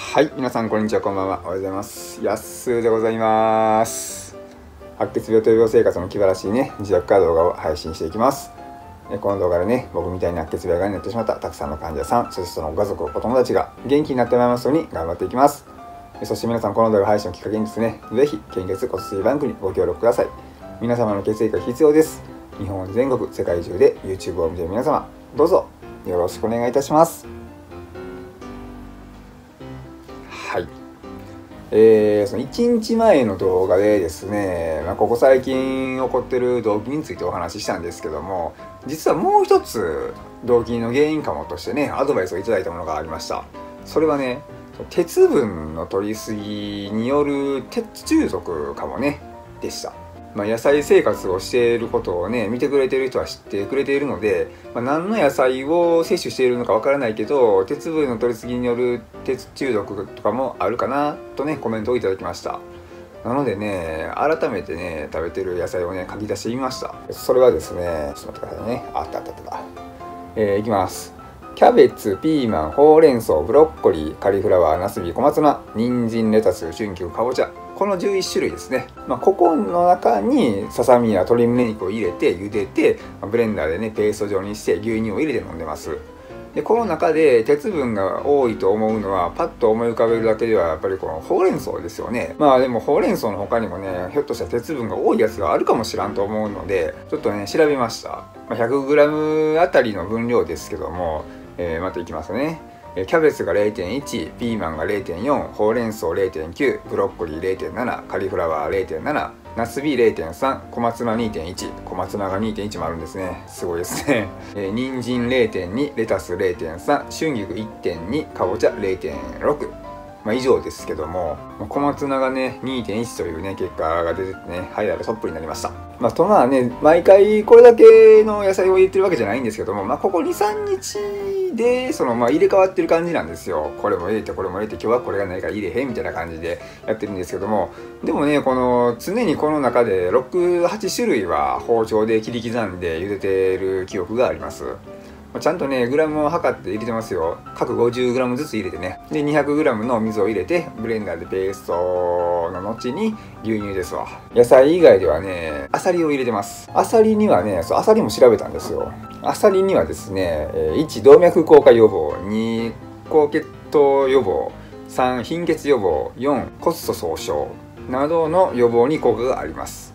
はい、皆さんこんにちは、こんばんは。おはようございます。やっすーでございます。白血病と病生活の気晴らしいね、自宅から動画を配信していきます。えこの動画でね、僕みたいに白血病がになってしまったたくさんの患者さん、そしてそのご家族、お友達が元気になってもらいますように頑張っていきます。えそして皆さん、この動画配信をきっかけにですね、ぜひ、献血骨髄バンクにご協力ください。皆様の血液が必要です。日本全国、世界中で YouTube を見ている皆様、どうぞよろしくお願いいたします。えー、その1日前の動画でですね、まあ、ここ最近起こってる動機についてお話ししたんですけども実はもう一つ動機の原因かもとしてねアドバイスをいただいたものがありました。それはね鉄分の取りすぎによる鉄中毒かもねでした。まあ、野菜生活をしていることをね見てくれてる人は知ってくれているので、まあ、何の野菜を摂取しているのかわからないけど鉄分の取りすぎによる鉄中毒とかもあるかなとねコメントをいただきました。なのでね改めてね食べてる野菜をね書き出してみました。それはですねちょっと待ってくださいね。あったあったあった。えー、いきます。キャベツ、ピーマン、ほうれん草、ブロッコリー、カリフラワー、ナスビ、小松菜、人参、レタス、春菊、かぼちゃ。この11種類ですね。まあ、ここの中にささみや鶏胸肉を入れて茹でて、ブレンダーでね、ペースト状にして牛乳を入れて飲んでます。でこの中で鉄分が多いと思うのはパッと思い浮かべるだけではやっぱりこのほうれん草ですよねまあでもほうれん草の他にもねひょっとしたら鉄分が多いやつがあるかもしらんと思うのでちょっとね調べました、まあ、100g あたりの分量ですけどもえー、またいきますね。キャベツが0.1、ピーマンが0.4、ほうれん草0.9、ブロッコリー0.7、カリフラワー0.7、ナスビ0.3、小松菜2.1、小松菜が2.1もあるんですね。すごいですね。えー、人参0.2、レタス0.3、春菊1.2、かぼちゃ0.6。まあ、以上ですけども、小松菜がね、2.1というね、結果が出ててね、ハイライトトップになりました。まあ、とまあね、毎回これだけの野菜を入れてるわけじゃないんですけども、まあ、ここ2、3日で、その、まあ、入れ替わってる感じなんですよ。これも入れて、これも入れて、今日はこれがないから入れへんみたいな感じでやってるんですけども、でもね、この、常にこの中で6、8種類は包丁で切り刻んで茹でてる記憶があります。ちゃんとね、グラムを測って入れてますよ。各 50g ずつ入れてね。で、200g の水を入れて、ブレンダーでペーストの後に牛乳ですわ。野菜以外ではね、アサリを入れてます。アサリにはね、そう、アサリも調べたんですよ。アサリにはですね、1、動脈硬化予防、2、高血糖予防、3、貧血予防、4、骨粗鬆症などの予防に効果があります。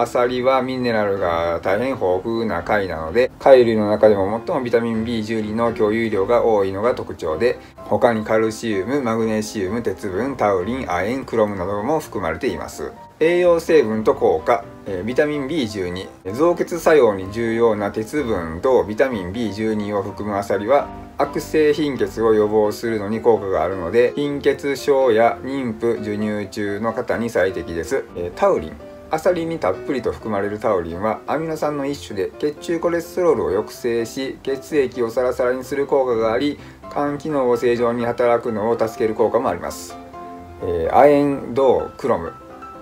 アサリはミネラルが大変豊富な貝なので貝類の中でも最もビタミン B12 の共有量が多いのが特徴で他にカルシウムマグネシウム鉄分タウリン亜鉛クロムなども含まれています。栄養成分と効果えビタミン B12 造血作用に重要な鉄分とビタミン B12 を含むアサリは悪性貧血を予防するのに効果があるので貧血症や妊婦授乳中の方に最適です。えタウリン。アサリにたっぷりと含まれるタウリンはアミノ酸の一種で血中コレステロールを抑制し血液をサラサラにする効果があり肝機能を正常に働くのを助ける効果もあります、えー、亜鉛銅クロム。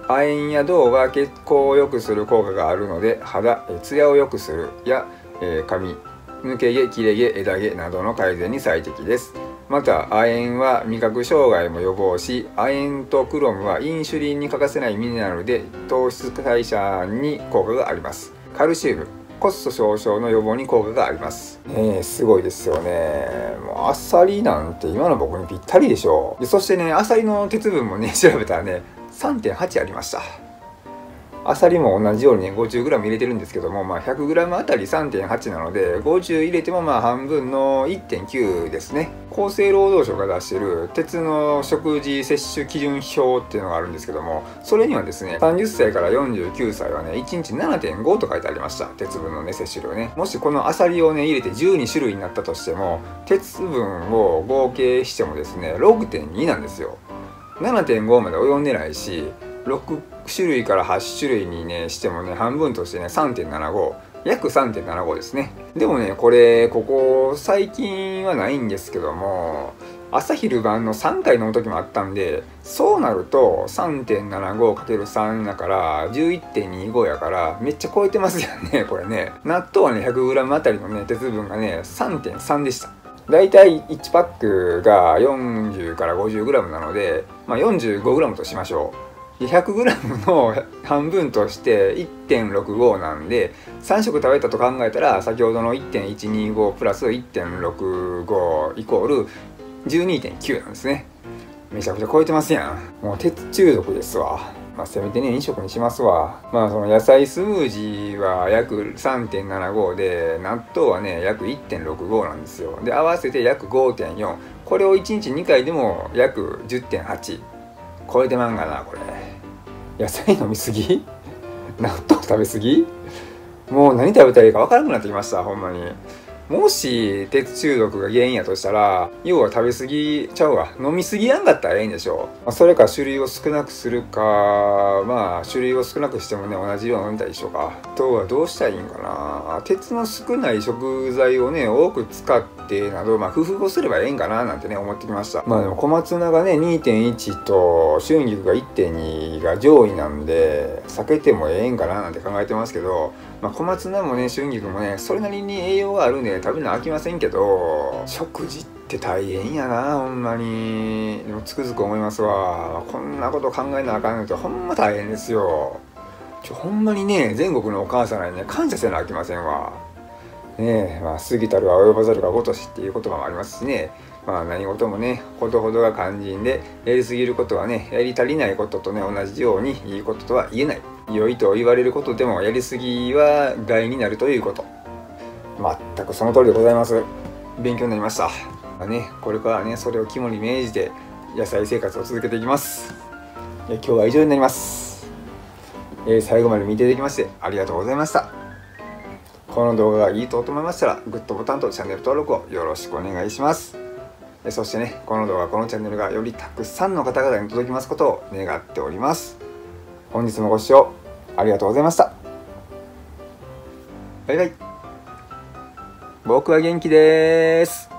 亜鉛や銅は血行を良くする効果があるので肌ツヤを良くする。や、えー、髪抜け毛切れ毛枝毛などの改善に最適です。また亜鉛は味覚障害も予防し亜鉛とクロムはインシュリンに欠かせないミネラルで糖質代謝に効果があります。カルシウムコスト少々の予防に効果があります。ねえすごいですよね。もうアサリなんて今の僕にぴったりでしょう。でそしてねアサリの鉄分もね 調べたらね3.8ありました。アサリも同じようにね 50g 入れてるんですけども、まあ、100g あたり3.8なので50入れてもまあ半分の1.9ですね。厚生労働省が出してる鉄の食事摂取基準表っていうのがあるんですけどもそれにはですね30歳から49歳はね1日7.5と書いてありました。鉄分のね摂取量ね。もしこのアサリをね入れて12種類になったとしても鉄分を合計してもですね6.2なんですよ。7.5まで及んでないし6種類から8種類にねしてもね半分としてね3.75約3.75ですね。でもねこれここ最近はないんですけども朝昼晩の3回飲む時もあったんでそうなると 3.75×3 だから11.25やからめっちゃ超えてますよねこれね。納豆はね 100g あたりのね鉄分がね3.3でした。大体1パックが40から 50g なので、まあ、45g としましょう。100g の半分として1.65なんで3食食べたと考えたら先ほどの1.125プラス1.65イコール12.9なんですねめちゃくちゃ超えてますやんもう鉄中毒ですわまあ、せめてね、飲食にしますわ。まあ、その野菜スムージーは約3.75で、納豆はね、約1.65なんですよ。で、合わせて約5.4。これを1日2回でも約10.8。超えてまんがな、これ。野菜飲みすぎ？納豆食べすぎ？もう何食べたらいいか分からなくなってきました、ほんまに。もし鉄中毒が原因やとしたら要は食べ過ぎちゃうわ。飲み過ぎやんかったらええんでしょ。う、まあ、それか種類を少なくするかまあ種類を少なくしてもね同じ量飲みたいでしょうか。あとはどうしたらいいんかな。鉄の少ない食材をね多く使ってなどまあ工夫をすればええんかななんてね思ってきました。まあでも小松菜がね2.1と春菊が1.2が上位なんで避けてもええんかななんて考えてますけどまあ、小松菜もね春菊もねそれなりに栄養があるんで食べるの飽きませんけど食事って大変やなほんまに。でもつくづく思いますわ。こんなこと考えなあかんのってほんま大変ですよ。ちょほんまにね全国のお母さんにね感謝せなあきませんわ。ねえまあ過ぎたるは及ばざるが如しっていう言葉もありますしね。まあ何事もねほどほどが肝心でやりすぎることはねやり足りないこととね同じようにいいこととは言えない。良いと言われることでもやりすぎは害になるということ。全くその通りでございます。勉強になりました。まあねこれからねそれを肝に銘じて野菜生活を続けていきます。今日は以上になります、えー、最後まで見ていただきましてありがとうございました。この動画がいいと思いましたらグッドボタンとチャンネル登録をよろしくお願いします。そしてねこの動画このチャンネルがよりたくさんの方々に届きますことを願っております。本日もご視聴ありがとうございました。バイバイ。僕は元気です。